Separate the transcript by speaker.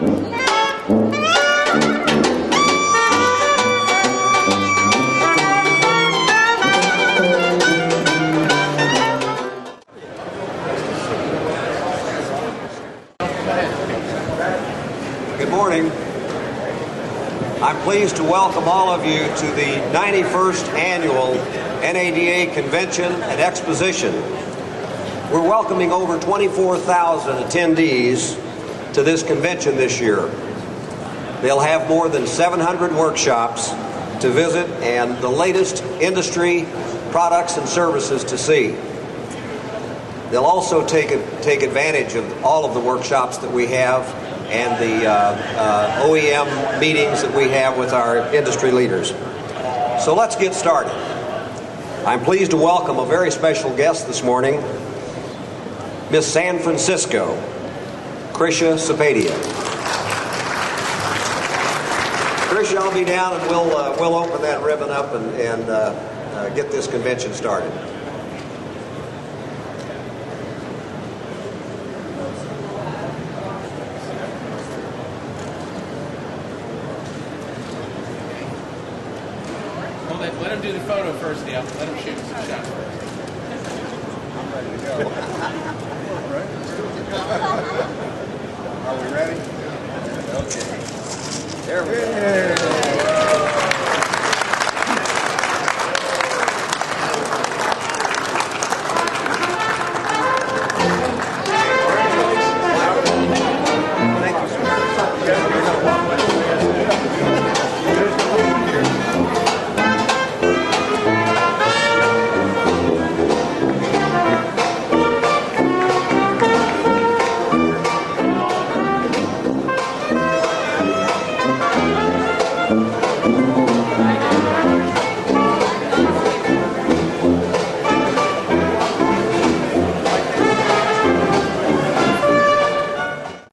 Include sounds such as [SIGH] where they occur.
Speaker 1: Good morning. I'm pleased to welcome all of you to the 91st Annual NADA Convention and Exposition. We're welcoming over 24,000 attendees to this convention this year. They'll have more than 700 workshops to visit and the latest industry products and services to see. They'll also take, take advantage of all of the workshops that we have and the uh, uh, OEM meetings that we have with our industry leaders. So let's get started. I'm pleased to welcome a very special guest this morning, Miss San Francisco, Krisha Sapadia. Krisha, I'll be down and we'll, uh, we'll open that ribbon up and, and uh, uh, get this convention started.
Speaker 2: Well, let, let him do the photo first, Dale. Let him shoot some shots first. [LAUGHS] There we go.